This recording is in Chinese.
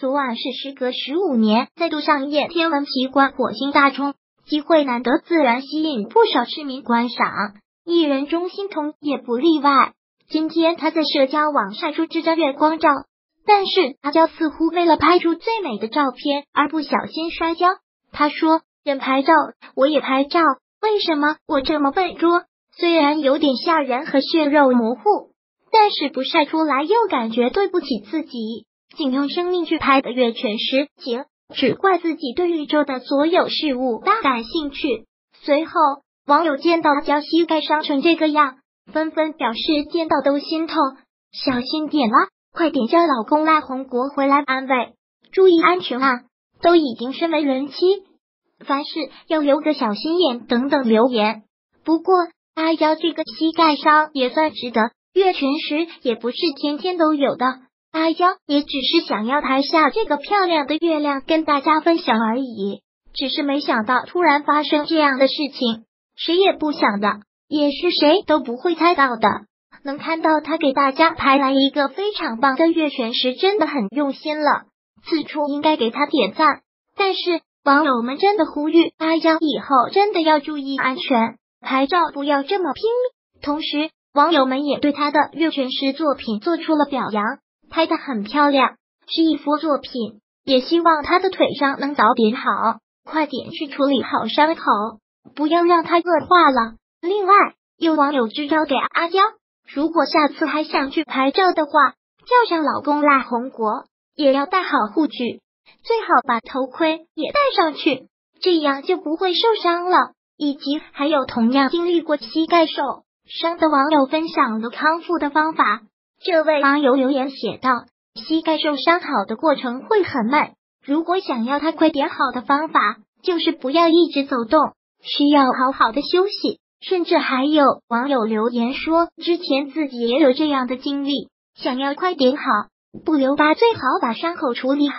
昨晚是时隔十五年再度上演天文奇观《火星大冲》，机会难得，自然吸引不少市民观赏。艺人钟欣桐也不例外。今天他在社交网晒出这张月光照，但是阿娇似乎为了拍出最美的照片而不小心摔跤。他说：“人拍照，我也拍照，为什么我这么笨拙？虽然有点吓人和血肉模糊，但是不晒出来又感觉对不起自己。仅用生命去拍的月全食景，只怪自己对宇宙的所有事物大感兴趣。”随后，网友见到阿娇膝盖伤成这个样。纷纷表示见到都心痛，小心点啦，快点叫老公赖红国回来安慰，注意安全啊！都已经身为人妻，凡事要留个小心眼等等留言。不过阿娇这个膝盖伤也算值得，月全食也不是天天都有的，阿娇也只是想要台下这个漂亮的月亮跟大家分享而已，只是没想到突然发生这样的事情，谁也不想的。也是谁都不会猜到的，能看到他给大家拍来一个非常棒的月全食，真的很用心了。此处应该给他点赞。但是网友们真的呼吁阿娇以后真的要注意安全，拍照不要这么拼命。同时，网友们也对他的月全食作品做出了表扬，拍的很漂亮，是一幅作品。也希望他的腿伤能早点好，快点去处理好伤口，不要让他恶化了。另外，有网友支招给阿娇，如果下次还想去拍照的话，叫上老公赖红国，也要戴好护具，最好把头盔也戴上去，这样就不会受伤了。以及还有同样经历过膝盖受伤的网友分享了康复的方法。这位网友留言写道：“膝盖受伤好的过程会很慢，如果想要它快点好的方法，就是不要一直走动，需要好好的休息。”甚至还有网友留言说，之前自己也有这样的经历，想要快点好，不留疤，最好把伤口处理好。